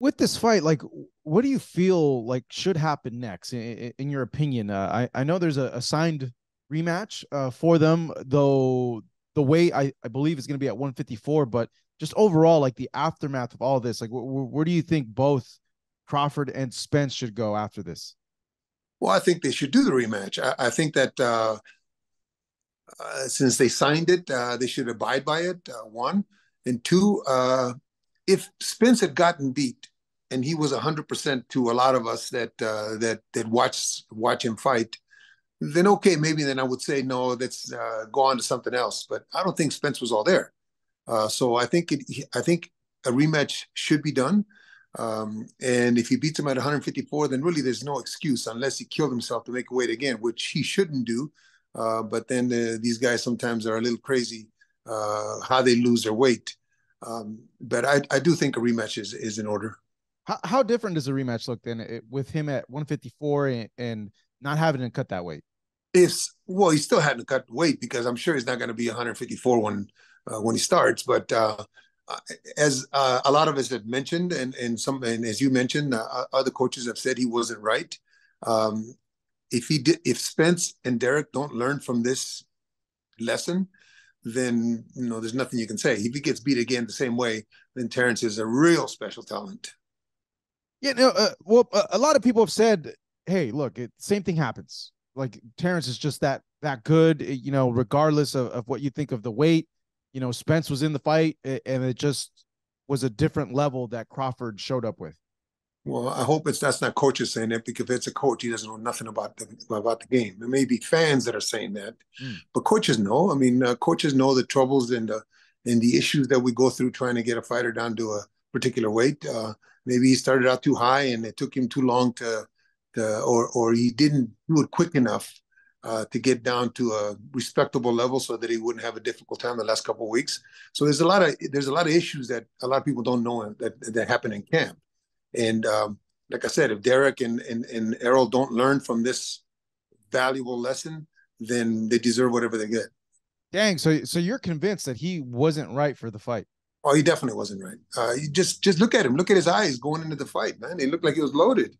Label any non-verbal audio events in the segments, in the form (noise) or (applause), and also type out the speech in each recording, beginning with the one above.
with this fight, like, what do you feel like should happen next, in, in your opinion? Uh, I I know there's a, a signed rematch uh, for them, though the weight I, I believe is going to be at 154. But just overall, like the aftermath of all this, like, wh- where do you think both Crawford and Spence should go after this? Well, I think they should do the rematch. I, I think that uh, uh, since they signed it, uh, they should abide by it. Uh, one and two, uh, if Spence had gotten beat and he was hundred percent to a lot of us that uh, that that watch watch him fight, then okay, maybe then I would say no, let's uh, go on to something else. But I don't think Spence was all there, uh, so I think it, I think a rematch should be done. Um, and if he beats him at 154, then really there's no excuse unless he killed himself to make a weight again, which he shouldn't do. Uh, but then uh, these guys sometimes are a little crazy uh, how they lose their weight. Um, but I, I do think a rematch is is in order. How, how different does a rematch look then it, with him at 154 and, and not having to cut that weight? If well, he still had to cut weight because I'm sure he's not going to be 154 when uh, when he starts. But uh, as uh, a lot of us have mentioned, and and some and as you mentioned, uh, other coaches have said he wasn't right. Um, if he did, if Spence and Derrick don't learn from this lesson, then you know there's nothing you can say. If he gets beat again the same way, then Terence is a real special talent. Yeah, no, uh, well, a lot of people have said, "Hey, look, it, same thing happens. Like Terence is just that that good, eh, you know, regardless of, of what you think of the weight. You know, Spence was in the fight, and it just was a different level that Crawford showed up with." Well, I hope it's that's not coaches saying that because if it's a coach, he doesn't know nothing about the about the game. It may be fans that are saying that, mm. but coaches know. I mean, uh, coaches know the troubles and the and the issues that we go through trying to get a fighter down to a particular weight. Uh, maybe he started out too high and it took him too long to, to or or he didn't do it quick enough uh, to get down to a respectable level so that he wouldn't have a difficult time the last couple of weeks. So there's a lot of there's a lot of issues that a lot of people don't know that that happen in camp. And um, like I said, if Derrick and, and, and Errol don't learn from this valuable lesson, then they deserve whatever they get. Dang. So, so you're convinced that he wasn't right for the fight? Oh, he definitely wasn't right. Uh, you just, just look at him. Look at his eyes going into the fight, man. He looked like he was loaded.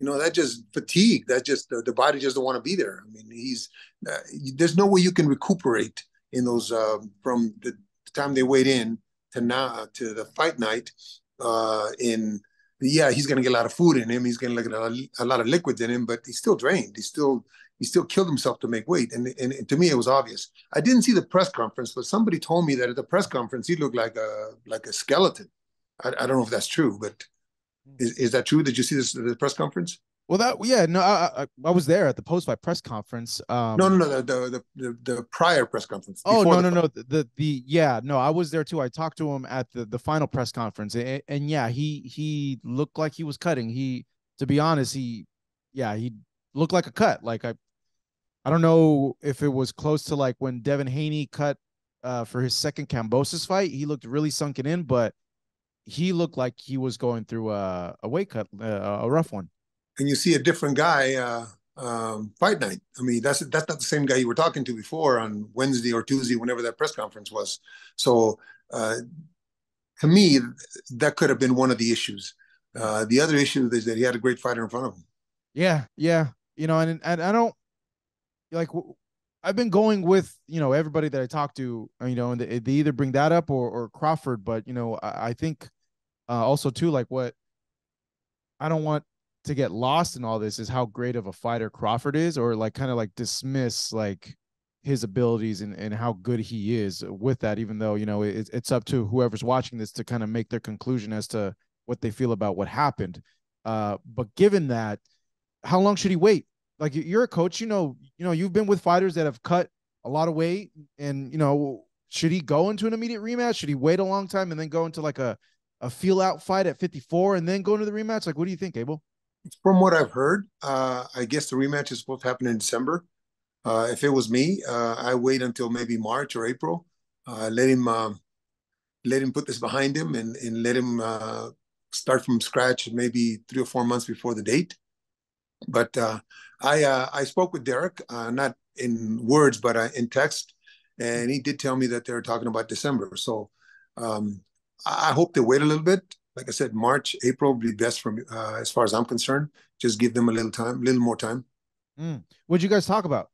You know, that just fatigue. That just the, the body just don't want to be there. I mean, he's uh, there's no way you can recuperate in those uh, from the time they weighed in to now to the fight night uh, in yeah, he's going to get a lot of food in him. He's going to get a, lot of liquids in him, but he's still drained. He's still he still killed himself to make weight. And, and, and to me, it was obvious. I didn't see the press conference, but somebody told me that at the press conference he looked like a like a skeleton. I, I don't know if that's true, but hmm. is, is that true? Did you see this the press conference? Well, that yeah, no, I, I was there at the post fight press conference. Um, no, no, no, the the the, the prior press conference. Oh no, no, no, the, the, the yeah, no, I was there too. I talked to him at the the final press conference, and, and yeah, he he looked like he was cutting. He, to be honest, he, yeah, he looked like a cut. Like I, I don't know if it was close to like when Devin Haney cut uh, for his second Kambosos fight. He looked really sunken in, but he looked like he was going through a, a weight cut, uh, a rough one and you see a different guy uh, um, fight night. I mean, that's that's not the same guy you were talking to before on Wednesday or Tuesday, whenever that press conference was. So, uh, to me, that could have been one of the issues. Uh, the other issue is that he had a great fighter in front of him. Yeah, yeah, you know, and and I don't like. I've been going with you know everybody that I talk to, you know, and they, they either bring that up or or Crawford, but you know, I, I think uh, also too like what I don't want to get lost in all this is how great of a fighter Crawford is, or like kind of like dismiss like his abilities and, and how good he is with that, even though, you know, it, it's up to whoever's watching this to kind of make their conclusion as to what they feel about what happened. Uh, but given that, how long should he wait? Like you're a coach, you know, you know, you've been with fighters that have cut a lot of weight and, you know, should he go into an immediate rematch? Should he wait a long time and then go into like a, a feel out fight at 54 and then go into the rematch? Like, what do you think, Abel? From what I've heard, uh, I guess the rematch is supposed to happen in December. Uh, if it was me, uh, I wait until maybe March or April. Uh, let him um, let him put this behind him and and let him uh, start from scratch, maybe three or four months before the date. But uh, I I spoke with Derrick, not in words but in text, and he did tell me that they were talking about December. So um, I hope they wait a little bit like I said, March, April would be best for me uh, as far as I'm concerned. Just give them a little time, a little more time. Mm. What'd you guys talk about?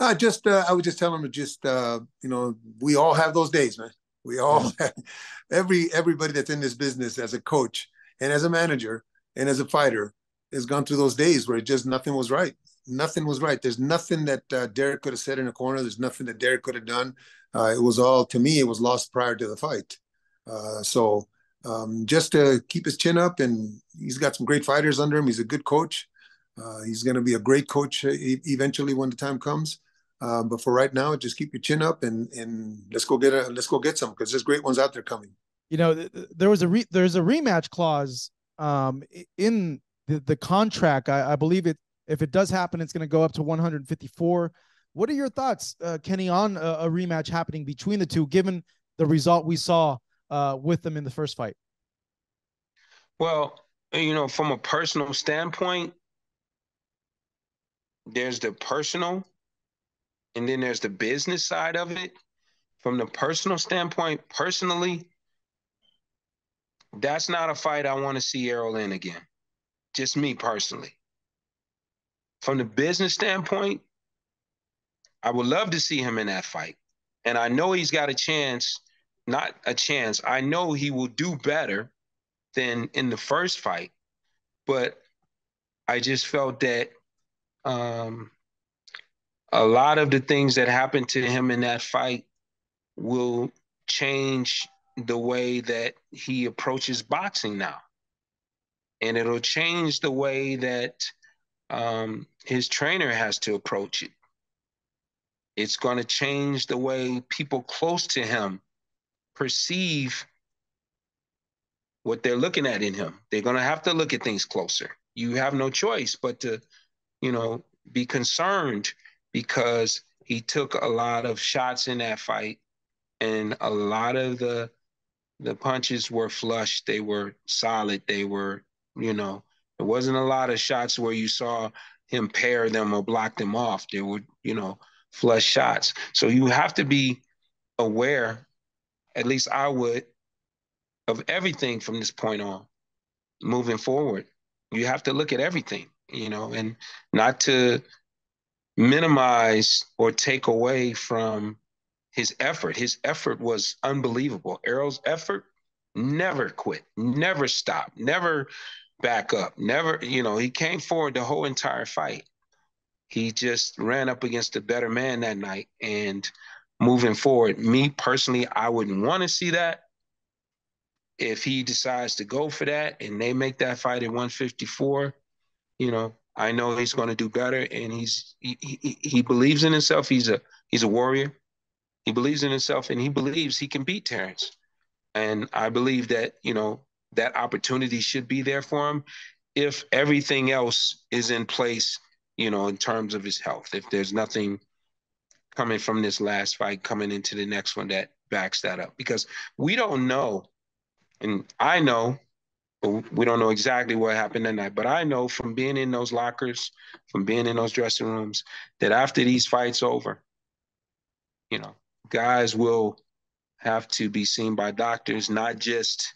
Uh, just uh, I would just tell them to just uh, you know we all have those days, man. We all have, (laughs) every everybody that's in this business as a coach and as a manager and as a fighter has gone through those days where just nothing was right. Nothing was right. There's nothing that uh, Derrick could have said in a corner. There's nothing that Derrick could have done. Uh, it was all to me. It was lost prior to the fight. Uh, so um, just to keep his chin up, and he's got some great fighters under him. He's a good coach. Uh, he's going to be a great coach eventually when the time comes. Uh, but for right now, just keep your chin up and and let's go get a let's go get some because there's great ones out there coming. You know, there was a re- there's a rematch clause um, in the, the contract. I, I believe it if it does happen, it's going to go up to 154. What are your thoughts, uh, Kenny, on a, a, rematch happening between the two, given the result we saw uh, with them in the first fight? Well, you know, from a personal standpoint, there's the personal and then there's the business side of it. From the personal standpoint, personally, that's not a fight I want to see Errol in again. Just me personally. From the business standpoint, I would love to see him in that fight. And I know he's got a chance, not a chance. I know he will do better than in the first fight. But I just felt that um, a lot of the things that happened to him in that fight will change the way that he approaches boxing now. And it'll change the way that um, his trainer has to approach it. It's going to change the way people close to him perceive what they're looking at in him. They're going to have to look at things closer. You have no choice but to, you know, be concerned because he took a lot of shots in that fight and a lot of the the punches were flush they were solid they were you know there wasn't a lot of shots where you saw him pair them or block them off there were you know flush shots so you have to be aware at least i would of everything from this point on moving forward you have to look at everything you know and not to minimize or take away from his effort. His effort was unbelievable. Errol's effort never quit, never stopped, never back up, never, you know, he came forward the whole entire fight. He just ran up against a better man that night. And moving forward, me personally, I wouldn't want to see that. If he decides to go for that and they make that fight at 154, you know, I know he's going to do better, and he's he, he, he believes in himself. He's a he's a warrior. He believes in himself, and he believes he can beat Terence. And I believe that you know that opportunity should be there for him if everything else is in place. You know, in terms of his health, if there's nothing coming from this last fight coming into the next one that backs that up, because we don't know, and I know we don't know exactly what happened that night, but I know from being in those lockers, from being in those dressing rooms, that after these fights over, you know, guys will have to be seen by doctors, not just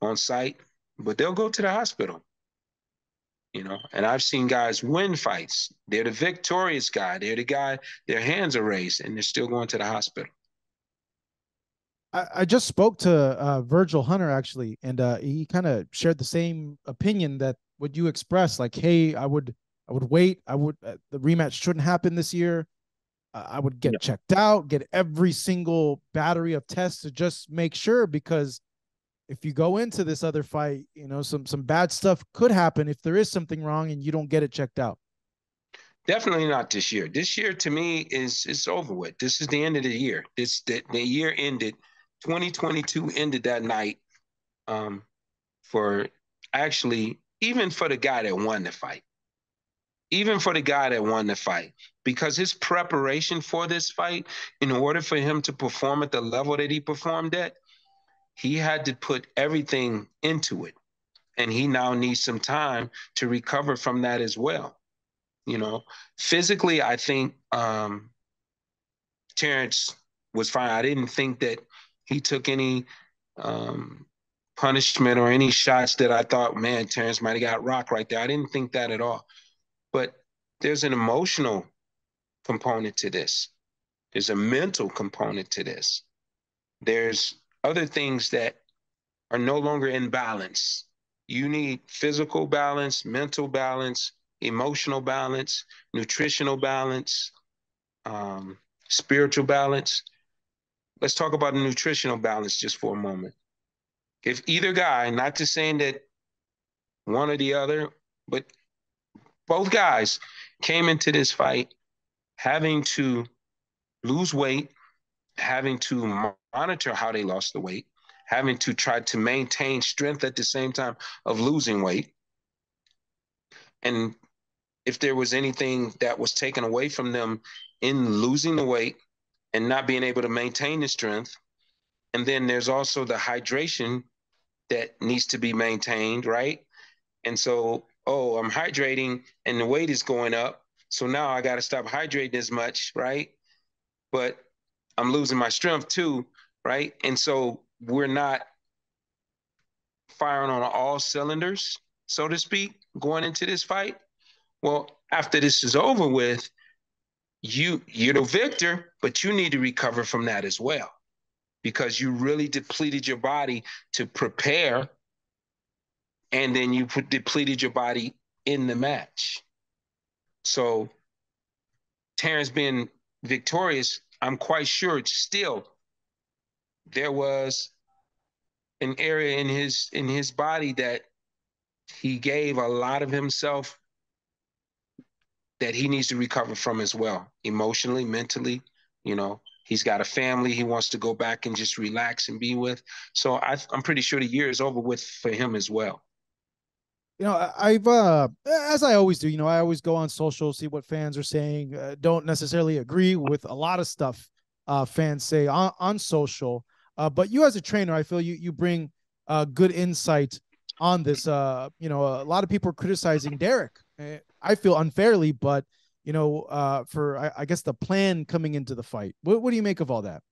on site, but they'll go to the hospital. You know, and I've seen guys win fights. They're the victorious guy. They're the guy, their hands are raised and they're still going to the hospital. I, I just spoke to uh, Virgil Hunter actually, and uh, he kind of shared the same opinion that what you expressed. Like, hey, I would, I would wait. I would. Uh, the rematch shouldn't happen this year. Uh, I would get yeah. checked out, get every single battery of tests to just make sure because if you go into this other fight, you know, some some bad stuff could happen if there is something wrong and you don't get it checked out. Definitely not this year. This year to me is is over with. This is the end of the year. This the, the year ended 2022 ended that night um, for actually, even for the guy that won the fight. Even for the guy that won the fight, because his preparation for this fight, in order for him to perform at the level that he performed at, he had to put everything into it. And he now needs some time to recover from that as well. You know, physically, I think um, Terence was fine. I didn't think that he took any um, punishment or any shots that I thought, man, Terence might have got rocked right there. I didn't think that at all. But there's an emotional component to this. There's a mental component to this. There's other things that are no longer in balance. You need physical balance, mental balance, emotional balance, nutritional balance, um, spiritual balance. Let's talk about the nutritional balance just for a moment. If either guy, not just saying that one or the other, but both guys came into this fight having to lose weight, having to monitor how they lost the weight, having to try to maintain strength at the same time of losing weight. And if there was anything that was taken away from them in losing the weight and not being able to maintain the strength, and then there's also the hydration that needs to be maintained, right? And so, oh, I'm hydrating and the weight is going up. So now I got to stop hydrating as much, right? But I'm losing my strength too, right? And so we're not firing on all cylinders, so to speak, going into this fight. Well, after this is over with, you you're the victor, but you need to recover from that as well. Because you really depleted your body to prepare, and then you put, depleted your body in the match. So Terence being victorious, I'm quite sure still there was an area in his in his body that he gave a lot of himself that he needs to recover from as well emotionally mentally you know. He's got a family he wants to go back and just relax and be with. So I, i'm pretty sure the year is over with for him as well you know i've uh as i always do you know i always go on social see what fans are saying uh, don't necessarily agree with a lot of stuff uh fans say on, on social uh, but you as a trainer, I feel you you bring uh, good insight on this. Uh, you know, a lot of people are criticizing Derrick. Eh, I feel unfairly, but you know, uh, for I, I guess the plan coming into the fight. What what do you make of all that?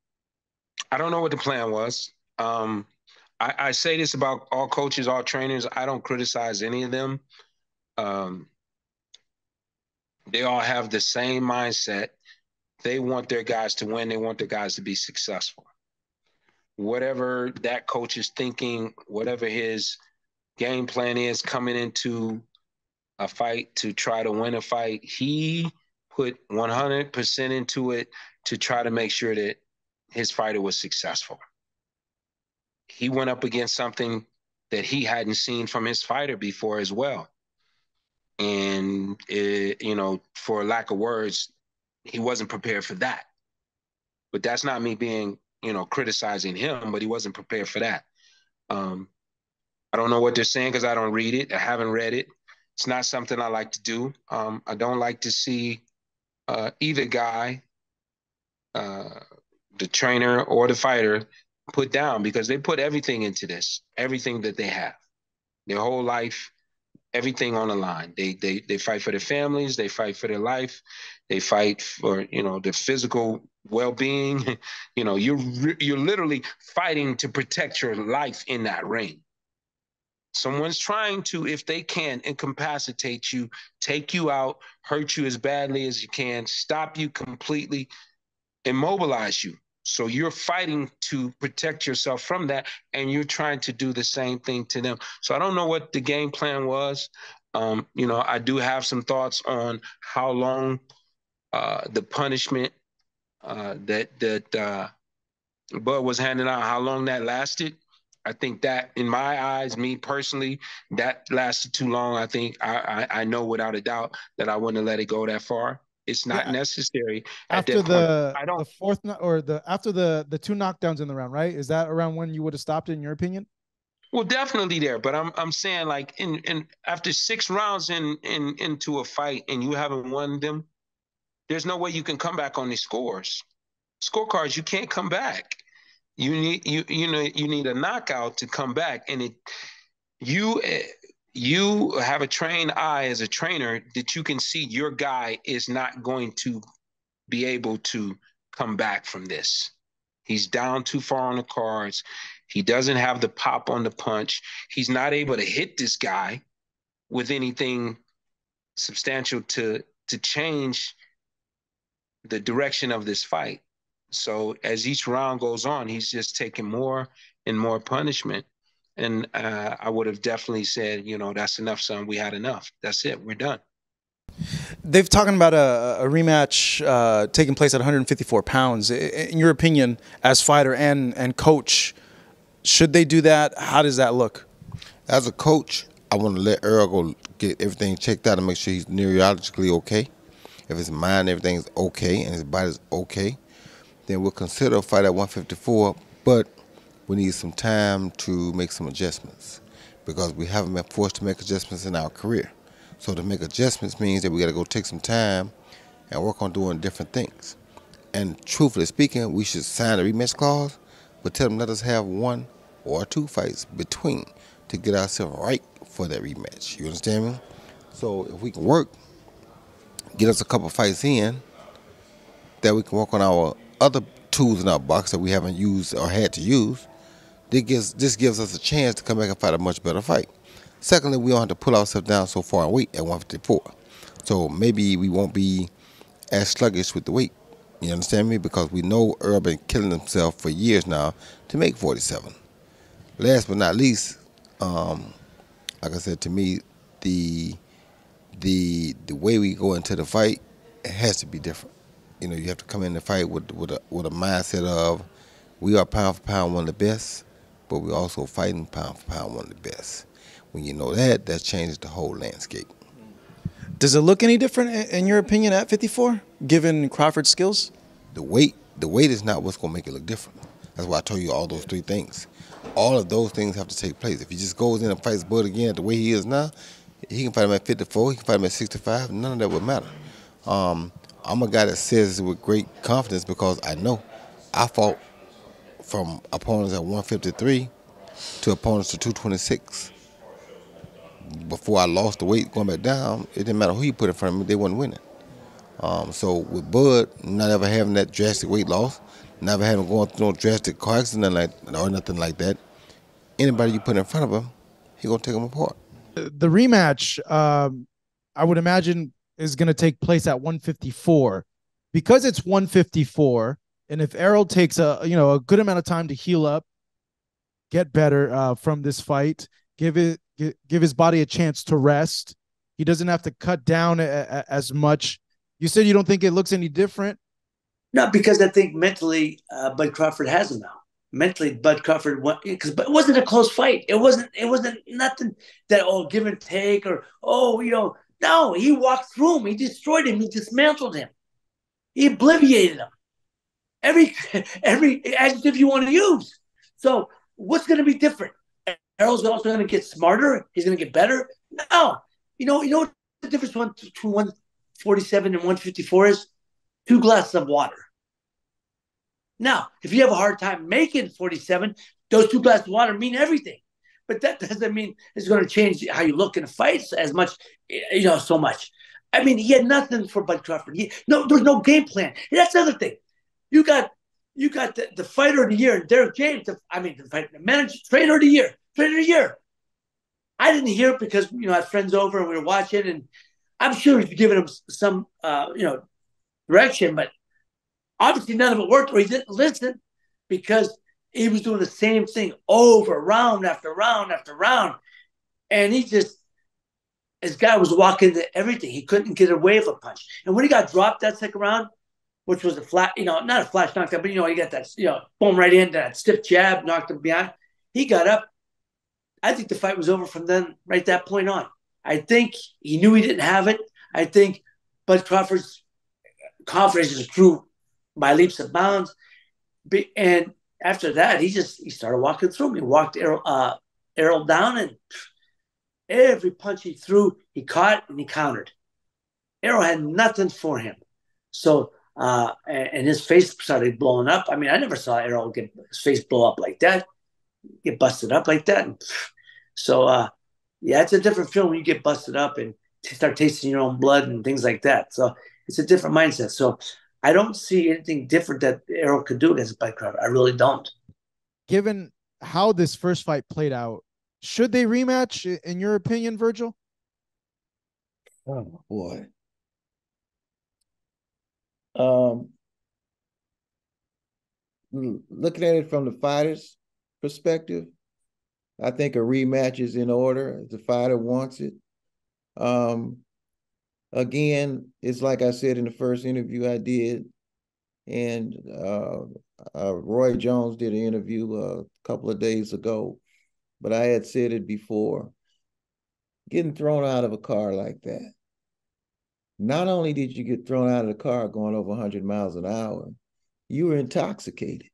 I don't know what the plan was. Um, I, I say this about all coaches, all trainers. I don't criticize any of them. Um, they all have the same mindset. They want their guys to win. They want their guys to be successful whatever that coach is thinking, whatever his game plan is coming into a fight to try to win a fight, he put 100% into it to try to make sure that his fighter was successful. He went up against something that he hadn't seen from his fighter before as well. And, it, you know, for lack of words, he wasn't prepared for that. But that's not me being you know, criticizing him, but he wasn't prepared for that. Um, I don't know what they're saying because I don't read it. I haven't read it. It's not something I like to do. Um, I don't like to see uh, either guy, uh, the trainer or the fighter, put down because they put everything into this, everything that they have, their whole life, everything on the line. They they they fight for their families, they fight for their life, they fight for you know their physical well-being. (laughs) You know, you're you're literally fighting to protect your life in that ring. Someone's trying to, if they can, incapacitate you, take you out, hurt you as badly as you can, stop you completely, immobilize you. So you're fighting to protect yourself from that, and you're trying to do the same thing to them. So I don't know what the game plan was. Um, you know, I do have some thoughts on how long uh, the punishment uh, that that uh, Bud was handing out, how long that lasted. I think that, in my eyes, me personally, that lasted too long. I think I, I, I know without a doubt that I wouldn't have let it go that far. It's not yeah. necessary. After the I don't the fourth or the after the the two knockdowns in the round, right? Is that around when you would have stopped it, in your opinion? Well, definitely there, but I'm I'm saying like in in after six rounds in in into a fight and you haven't won them, there's no way you can come back on these scores. Scorecards, you can't come back. You need you you know you need a knockout to come back, and it you eh, you have a trained eye as a trainer that you can see your guy is not going to be able to come back from this. He's down too far on the cards. He doesn't have the pop on the punch. He's not able to hit this guy with anything substantial to to change the direction of this fight. So as each round goes on, he's just taking more and more punishment. And uh, I would have definitely said, you know, that's enough, son. We had enough. That's it. We're done. They've talking about a, a rematch uh, taking place at 154 pounds. In your opinion, as fighter and and coach, should they do that? How does that look? As a coach, I want to let Errol go get everything checked out and make sure he's neurologically okay. If his mind, everything's okay, and his body's okay, then we'll consider a fight at 154. But we need some time to make some adjustments because we haven't been forced to make adjustments in our career. So to make adjustments means that we got to go take some time and work on doing different things. And truthfully speaking, we should sign a rematch clause, but tell them let us have one or two fights between to get ourselves right for that rematch. You understand me? So if we can work, get us a couple fights in, that we can work on our other tools in our box that we haven't used or had to use, this gives, this gives us a chance to come back and fight a much better fight. Secondly, we don't have to pull ourselves down so far in weight at 154. So maybe we won't be as sluggish with the weight. You understand me? Because we know Errol been killing himself for years now to make 47. Last but not least, um, like I said, to me, the the the way we go into the fight has to be different. You know, you have to come in the fight with with a, with a mindset of we are pound for pound one of the best, but we're also fighting pound for pound one of the best. When you know that, that changes the whole landscape. Does it look any different in your opinion at 54, given Crawford's skills? The weight, the weight is not what's going to make it look different. That's why I told you all those three things. All of those things have to take place. If he just goes in and fights Bud again the way he is now, he can fight him at 54, he can fight him at 65, none of that would matter. Um, I'm a guy that says it with great confidence because I know I fought from opponents at 153 to opponents to 226 before I lost the weight going back down, it didn't matter who you put in front of me, they wasn't winning. Um, so with Bud, not ever having that drastic weight loss, never having going through no drastic car accident like or nothing like that, anybody you put in front of him, he gonna take them apart. The rematch, um, I would imagine, is gonna take place at 154 because it's 154, and if Errol takes a you know a good amount of time to heal up, get better uh, from this fight, give it give his body a chance to rest. He doesn't have to cut down a, a, as much. You said you don't think it looks any different. No, because I think mentally, uh, Bud Crawford has him now. Mentally, Bud Crawford because it wasn't a close fight. It wasn't. It wasn't nothing that oh give and take or oh you know no. He walked through him. He destroyed him. He dismantled him. He obliterated him. Every every adjective you want to use. So what's going to be different? Errol's also going to get smarter. He's going to get better. No, you know, you know what the difference between 147 and 154 is? Two glasses of water. Now, if you have a hard time making 47, those two glasses of water mean everything. But that (laughs) doesn't mean it's going to change how you look in a fight as much, you know, so much. I mean, he had nothing for Bud Crawford. He, no, there's no game plan. And that's the other thing. You got you got the, the fighter of the year, and Derrick James. The, I mean, the, the manager, trainer of the year. Trainer of the year. I didn't hear it because you know I had friends over and we were watching, and I'm sure he's giving him some uh, you know direction, but obviously none of it worked, or he didn't listen because he was doing the same thing over round after round after round, and he just his guy was walking into everything. He couldn't get away with a punch, and when he got dropped that second round, which was a flat, you know, not a flash knockdown, but you know, he got that, you know, boom right in, that stiff jab, knocked him behind. He got up, I think the fight was over from then, right that point on. I think he knew he didn't have it. I think Bud Crawford's confidence grew by leaps and bounds. And after that, he just he started walking through me, walked Errol, uh, Errol down, and every punch he threw, he caught and he countered. Errol had nothing for him. So, uh, and his face started blowing up. I mean, I never saw Errol get his face blow up like that get busted up like that. So, uh, yeah, it's a different feeling when you get busted up and start tasting your own blood and things like that. So it's a different mindset. So I don't see anything different that Errol could do against a bike driver. I really don't. Given how this first fight played out, should they rematch in your opinion, Virgil? Oh boy. Um, looking at it from the fighter's perspective, I think a rematch is in order. The fighter wants it. Um, again, it's like I said in the first interview I did, and uh, uh, Roy Jones did an interview a couple of days ago, but I had said it before. Getting thrown out of a car like that. Not only did you get thrown out of the car going over 100 miles an hour, you were intoxicated.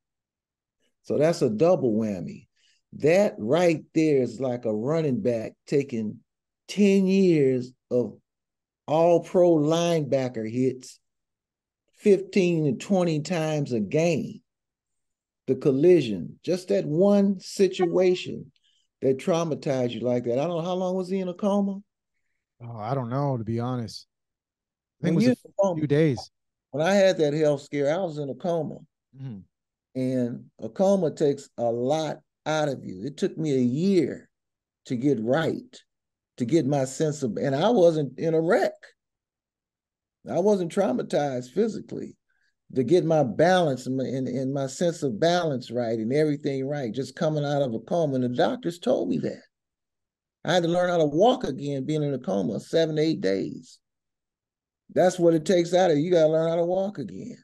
So that's a double whammy. That right there is like a running back taking 10 years of all pro linebacker hits 15 to 20 times a game. The collision, just that one situation that traumatized you like that. I don't know how long was he in a coma? Oh, I don't know, to be honest. I think when it was a few days. When I had that health scare, I was in a coma. Mm-hmm. And a coma takes a lot out of you. It took me a year to get right, to get my sense of, and I wasn't in a wreck. I wasn't traumatized physically. To get my balance and, and, and my sense of balance right and everything right, just coming out of a coma. And the doctors told me that. I had to learn how to walk again, being in a coma seven, eight days. That's what it takes out of you. You got to learn how to walk again.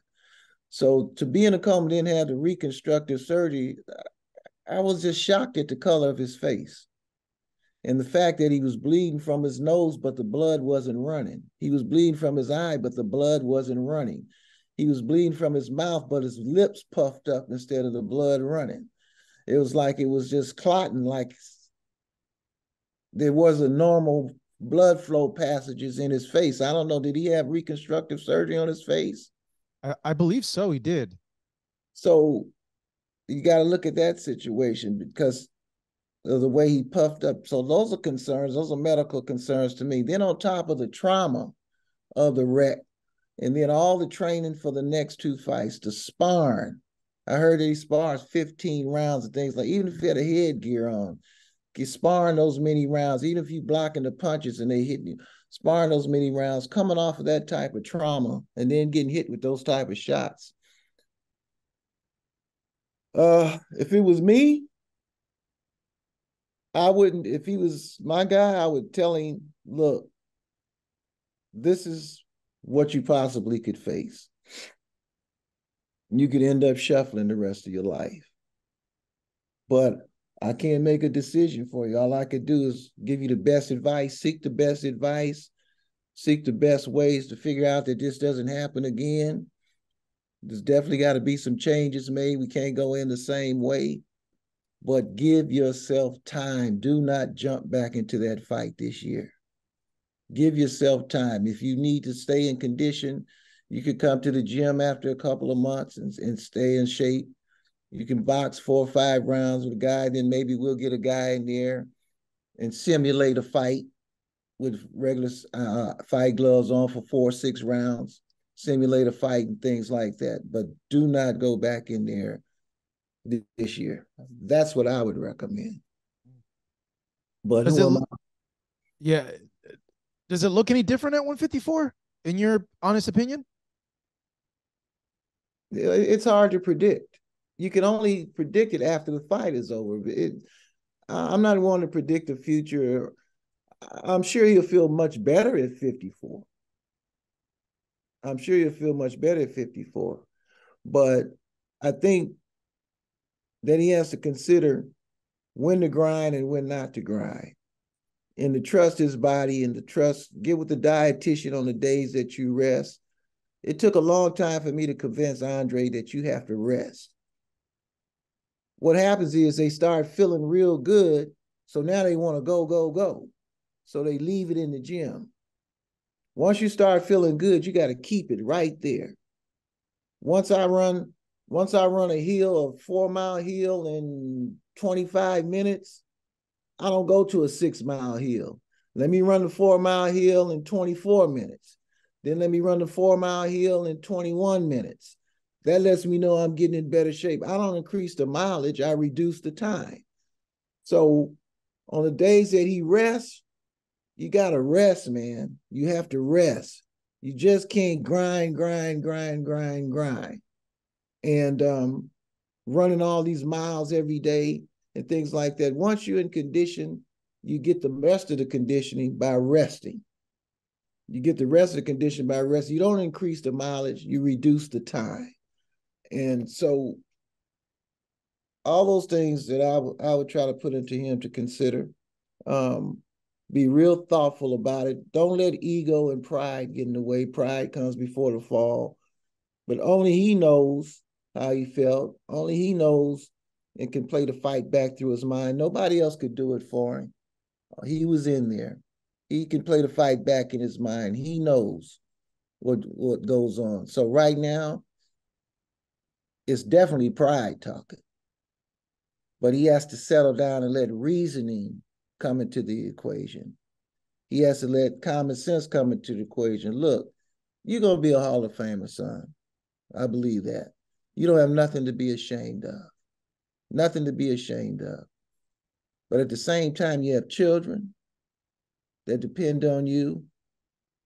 So to be in a coma, then have the reconstructive surgery, I was just shocked at the color of his face. And the fact that he was bleeding from his nose, but the blood wasn't running. He was bleeding from his eye, but the blood wasn't running. He was bleeding from his mouth, but his lips puffed up instead of the blood running. It was like it was just clotting, like there was a normal blood flow passages in his face. I don't know. Did he have reconstructive surgery on his face? I, I believe so. He did. So you got to look at that situation because of the way he puffed up. So those are concerns. Those are medical concerns to me. Then on top of the trauma of the wreck, and then all the training for the next two fights, the sparring. I heard that he spars 15 rounds and things like even if he had a headgear on, sparring those many rounds, even if you blocking the punches and they hitting you, sparring those many rounds, coming off of that type of trauma and then getting hit with those type of shots. Uh, if it was me, I wouldn't. If he was my guy, I would tell him, "Look, this is what you possibly could face. You could end up shuffling the rest of your life, but I can't make a decision for you. All I could do is give you the best advice, seek the best advice, seek the best ways to figure out that this doesn't happen again. There's definitely got to be some changes made. We can't go in the same way, but give yourself time. Do not jump back into that fight this year. Give yourself time. If you need to stay in condition, you could come to the gym after a couple of months and, and stay in shape you can box four or five rounds with a guy, then maybe we'll get a guy in there and simulate a fight with regular uh, fight gloves on for four or six rounds, simulate a fight and things like that. But do not go back in there this year. That's what I would recommend. But does it, yeah, does it look any different at 154 in your honest opinion? It's hard to predict you can only predict it after the fight is over. It, I'm not one to predict the future. I'm sure he'll feel much better at 54. I'm sure he'll feel much better at 54. But I think that he has to consider when to grind and when not to grind. And to trust his body and to trust, get with the dietitian on the days that you rest. It took a long time for me to convince Andre that you have to rest what happens is they start feeling real good. So now they want to go, go, go. So they leave it in the gym. Once you start feeling good, you got to keep it right there. Once I run, once I run a hill, a four mile hill in 25 minutes, I don't go to a six mile hill. Let me run the four mile hill in 24 minutes. Then let me run the four mile hill in 21 minutes. That lets me know I'm getting in better shape. I don't increase the mileage, I reduce the time. So on the days that he rests, you got to rest, man. You have to rest. You just can't grind, grind, grind, grind, grind. And um, running all these miles every day and things like that. Once you're in condition, you get the rest of the conditioning by resting. You get the rest of the condition by resting. You don't increase the mileage, you reduce the time. And so all those things that I, w- I would try to put into him to consider. Um, be real thoughtful about it. Don't let ego and pride get in the way. Pride comes before the fall. But only he knows how he felt. Only he knows and can play the fight back through his mind. Nobody else could do it for him. He was in there. He can play the fight back in his mind. He knows what what goes on. So right now, it's definitely pride talking. But he has to settle down and let reasoning come into the equation. He has to let common sense come into the equation. Look, you're gonna be a Hall of Famer, son. I believe that. You don't have nothing to be ashamed of. Nothing to be ashamed of. But at the same time, you have children that depend on you.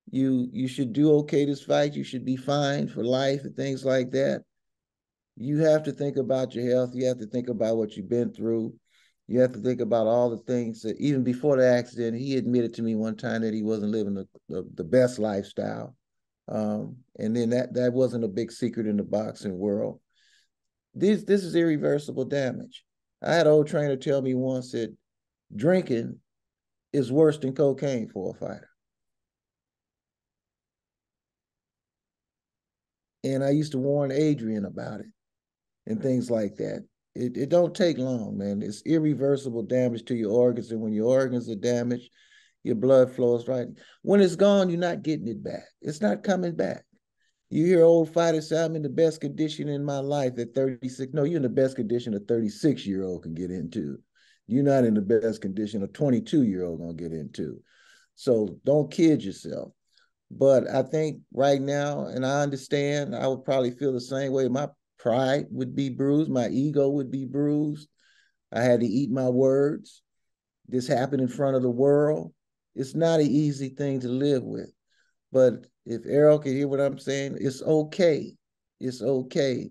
You you should do okay this fight. You should be fine for life and things like that. You have to think about your health. You have to think about what you've been through. You have to think about all the things that even before the accident, he admitted to me one time that he wasn't living the, the, the best lifestyle. Um, and then that that wasn't a big secret in the boxing world. This this is irreversible damage. I had an old trainer tell me once that drinking is worse than cocaine for a fighter. And I used to warn Adrian about it and things like that. It, it don't take long, man. It's irreversible damage to your organs. And when your organs are damaged, your blood flows right. When it's gone, you're not getting it back. It's not coming back. You hear old fighters say, I'm in the best condition in my life at 36. No, you're in the best condition a 36 year old can get into. You're not in the best condition a 22 year old gonna get into. So don't kid yourself. But I think right now, and I understand, I would probably feel the same way. My pride would be bruised, my ego would be bruised. I had to eat my words. This happened in front of the world. It's not an easy thing to live with. But if Errol can hear what I'm saying, it's okay. It's okay.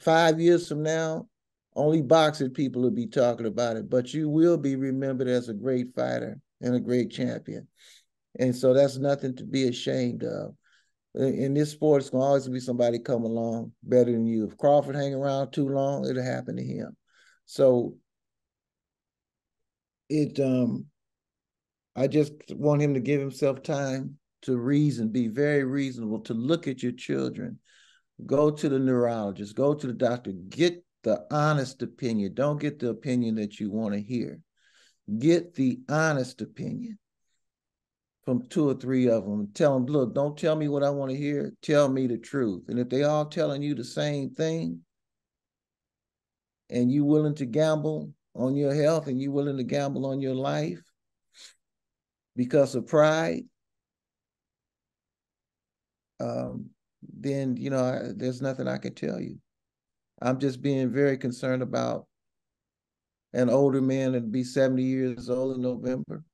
Five years from now, only boxing people will be talking about it, but you will be remembered as a great fighter and a great champion. And so that's nothing to be ashamed of. In this sport, it's gonna always be somebody come along better than you. If Crawford hang around too long, it'll happen to him. So it um I just want him to give himself time to reason, be very reasonable, to look at your children, go to the neurologist, go to the doctor, get the honest opinion. Don't get the opinion that you want to hear. Get the honest opinion from two or three of them. Tell them, look, don't tell me what I want to hear. Tell me the truth. And if they all telling you the same thing, and you willing to gamble on your health and you willing to gamble on your life because of pride, um, then you know I, there's nothing I can tell you. I'm just being very concerned about an older man that be 70 years old in November.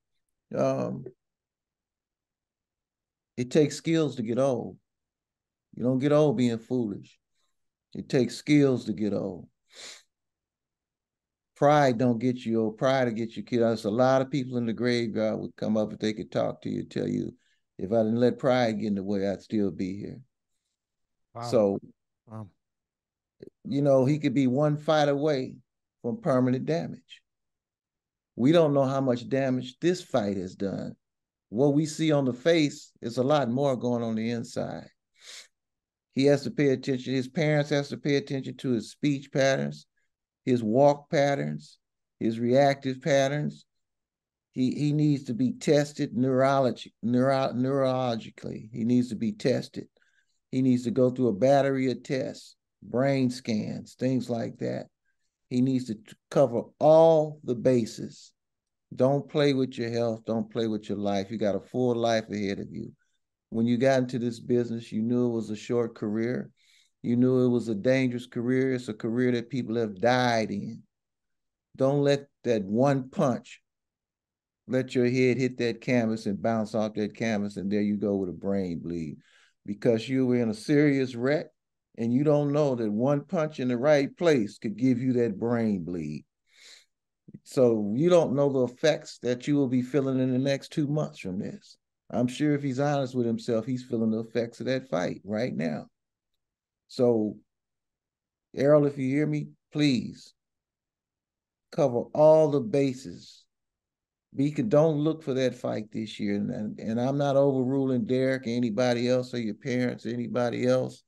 Um, it takes skills to get old. You don't get old being foolish. It takes skills to get old. Pride don't get you old. Pride to get you killed. There's a lot of people in the graveyard would come up if they could talk to you, tell you, if I didn't let pride get in the way, I'd still be here. Wow. So, wow. you know, he could be one fight away from permanent damage. We don't know how much damage this fight has done. What we see on the face is a lot more going on the inside. He has to pay attention. His parents has to pay attention to his speech patterns, his walk patterns, his reactive patterns. He he needs to be tested neurology, neuro, neurologically. He needs to be tested. He needs to go through a battery of tests, brain scans, things like that. He needs to cover all the bases. Don't play with your health. Don't play with your life. You got a full life ahead of you. When you got into this business, you knew it was a short career. You knew it was a dangerous career. It's a career that people have died in. Don't let that one punch let your head hit that canvas and bounce off that canvas, and there you go with a brain bleed because you were in a serious wreck and you don't know that one punch in the right place could give you that brain bleed. So you don't know the effects that you will be feeling in the next two months from this. I'm sure if he's honest with himself, he's feeling the effects of that fight right now. So, Errol, if you hear me, please cover all the bases Beacon, don't look for that fight this year. And, and I'm not overruling Derrick or anybody else or your parents or anybody else.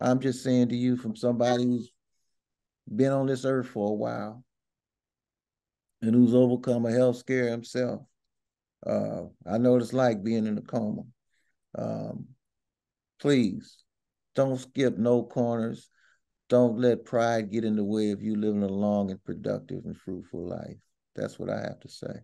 I'm just saying to you from somebody who's been on this earth for a while and who's overcome a health scare himself. Uh, I know what it's like being in a coma. Um, please don't skip no corners. Don't let pride get in the way of you living a long and productive and fruitful life. That's what I have to say.